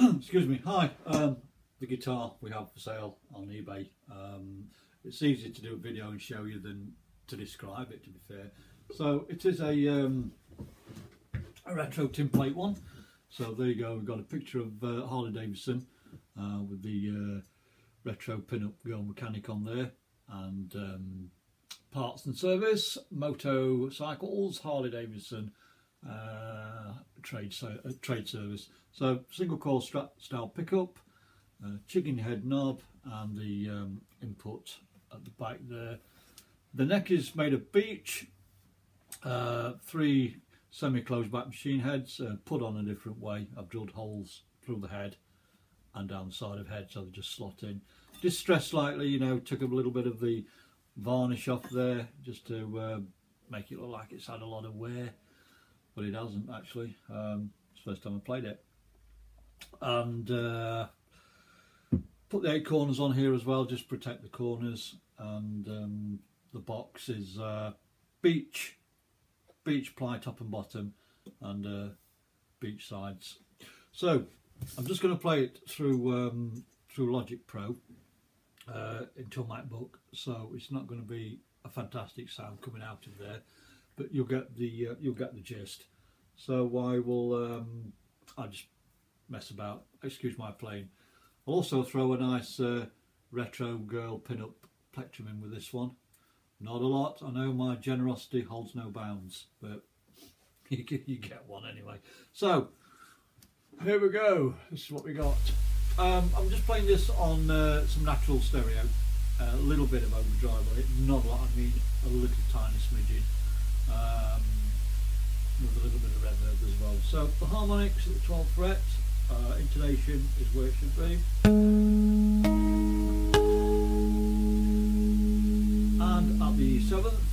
excuse me. Hi. Um, the guitar we have for sale on eBay. Um, it's easier to do a video and show you than to describe it. To be fair, so it is a, um, a retro tin plate one. So there you go. We've got a picture of uh, Harley Davidson uh, with the uh, retro pin-up girl mechanic on there, and um, parts and service, motorcycles, Harley Davidson trade so, uh, trade service. So single coil style pickup, uh, chicken head knob, and the um, input at the back there. The neck is made of beech, uh, three semi-closed back machine heads, uh, put on a different way. I've drilled holes through the head and down the side of head so they just slot in. Distressed slightly, you know, took a little bit of the varnish off there just to uh, make it look like it's had a lot of wear but it hasn't actually. Um, it's the first time I played it. And uh, put the eight corners on here as well just protect the corners. And um, the box is uh, beech beech ply top and bottom and uh, beech sides. So I'm just going to play it through um, through Logic Pro uh, into a MacBook, so it's not going to be a fantastic sound coming out of there, but you'll get the uh, you'll get the gist. So I will um, I just mess about. Excuse my playing. I'll also throw a nice uh, retro girl pin-up plectrum in with this one. Not a lot. I know my generosity holds no bounds, but you get one anyway. So here we go. This is what we got. Um, I'm just playing this on uh, some natural stereo, a little bit of overdrive on it, not a lot, I mean a little tiny smidgen, um, with a little bit of reverb as well. So the harmonics at the 12th fret, uh, intonation is where it should be. And at the 7th,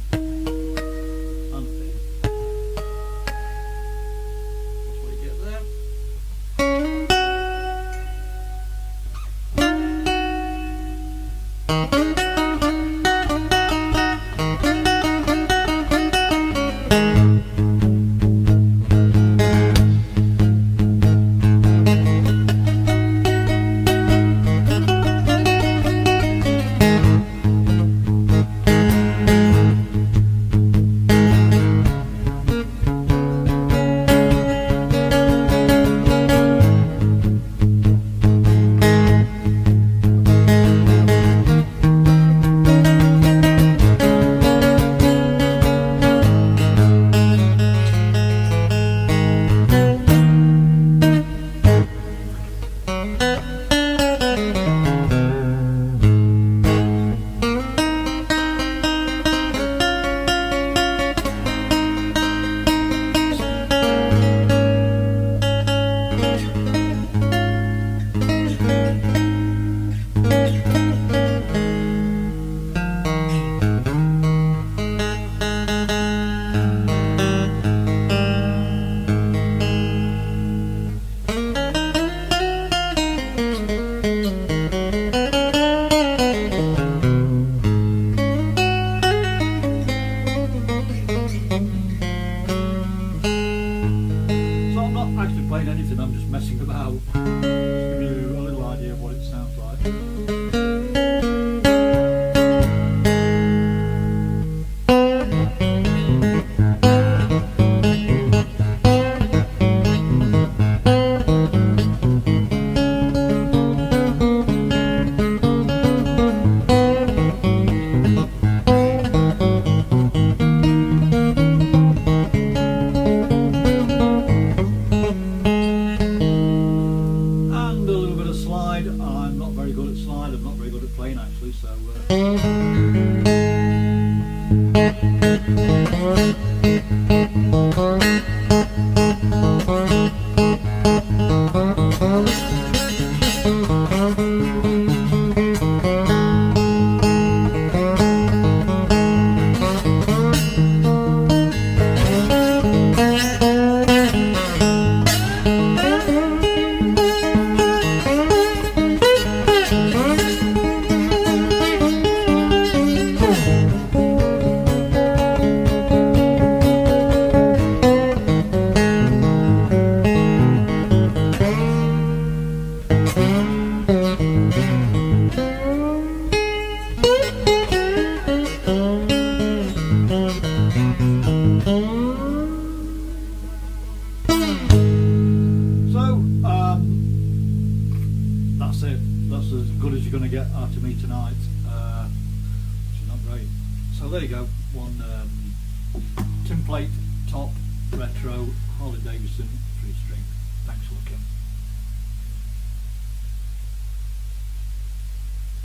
slide. I'm just messing good Thank you. Tonight. Uh, which is not great. So there you go. One um, tin plate top retro Harley Davidson three string. Thanks for looking.